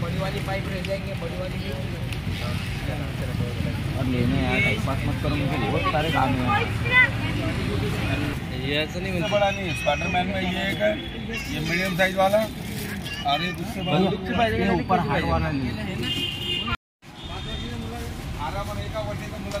बड़ी वाली पाइप रह जाएँगे बड़ी वाली और लेने यार टाइम पास मत करो मुझे बहुत सारे काम है ये ऐसा नहीं इससे बड़ा नहीं स्पाइडरमैन में ये एक है ये मीडियम साइज़ वाला और एक उससे ऊपर हार्ड वाला नहीं है आरामाने एका वर्षाच्या मुलं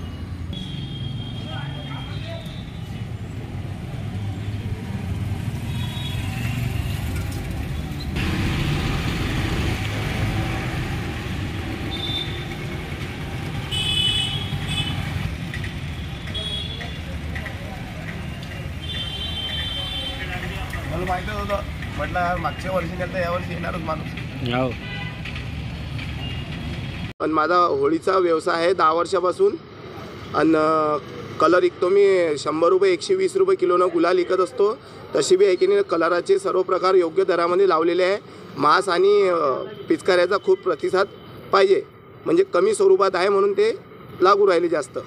मला माहितच होतं. म्हटलं मागच्या वर्षी गेलं तर यावर्षी येणारच माणूस. आणि माझा होळीचा व्यवसाय आहे दहा वर्षापासून. आणि कलर विकतो मी. शंभर रुपये एकशे वीस रुपये किलोनं गुलाल विकत असतो. तशी बी आहे की नाही कलराचे सर्व प्रकार योग्य दरामध्ये लावलेले आहे. मांस आणि पिचकाऱ्याचा खूप प्रतिसाद पाहिजे. म्हणजे कमी स्वरूपात आहे म्हणून ते लागू राहिले जास्त.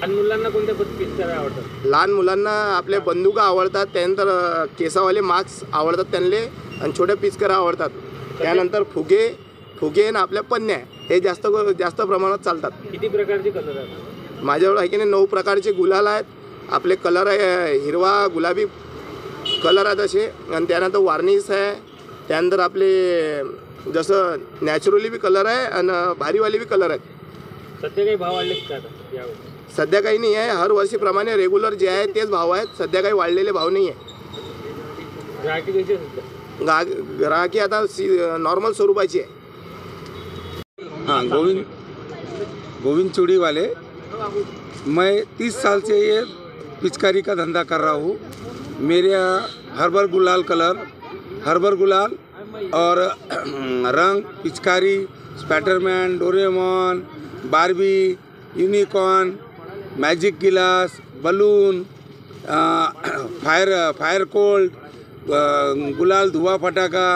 लहान मुलांना कोणत्या पिक्चर आवडतात लहान मुलांना आपल्या बंदुका आवडतात त्यानंतर केसावाले मास्क आवडतात त्यांना आणि छोट्या पिचकऱ्या आवडतात. त्यानंतर फुगे फुगे आणि आपल्या पन्न्या हे जास्त जास्त प्रमाणात चालतात. किती प्रकारचे कलर आहेत? माझ्याजवळ आहे की नाही नऊ प्रकारचे गुलाल आहेत. आपले कलर आहे हिरवा गुलाबी कलर आहेत असे. आणि त्यानंतर वार्निश आहे. त्यानंतर आपले जसं नॅचरली बी कलर आहे आणि भारीवाले बी कलर आहेत. सध्या काही भाव वाढले का आता? यावेळी सध्या काही नाही आहे. हर वर्षीप्रमाणे रेग्युलर जे आहे तेच भाव आहेत. सध्या काही वाढलेले भाव नाही आहे. ग्राहकी कशी सध्या? गा ग्राहकी आता सी नॉर्मल स्वरूपाची आहे. हाँ गोविंद गोविंद चूड़ी वाले मैं तीस साल से ये पिचकारी का धंधा कर रहा हूँ। मेरे यहाँ हर्बल गुलाल कलर हर्बल गुलाल और रंग पिचकारी Spiderman Doraemon Barbie unicorn magic glass balloon fire fire cold गुलाल धुआ फटाका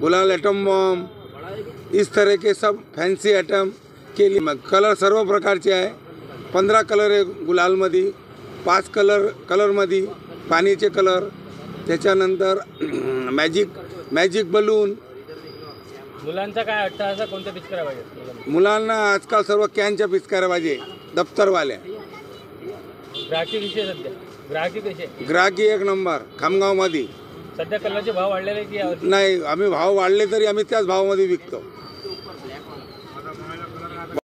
गुलाल एटम बॉम्ब इस तरह के सब फॅन्सी आयटम के लिए कलर सर्व प्रकारचे आहे. पंधरा कलर आहे गुलालमध्ये पाच कलर कलरमध्ये पाणीचे कलर त्याच्यानंतर मॅजिक मॅजिक बलून मुलांचा काय अट्टा असा कोणत्या पाहिजे? मुलांना? आजकाल सर्व कॅनच्या पिचकाऱ्या पाहिजे दप्तरवाल्या. ग्राहकी आहे सध्या. ग्राहकी आहे ग्राहकी एक नंबर खामगावमध्ये. सध्या कलरचे भाव वाढलेले आहे की यावर्षी? नाही आम्ही भाव वाढले तरी आम्ही त्याच भावामध्ये विकतो.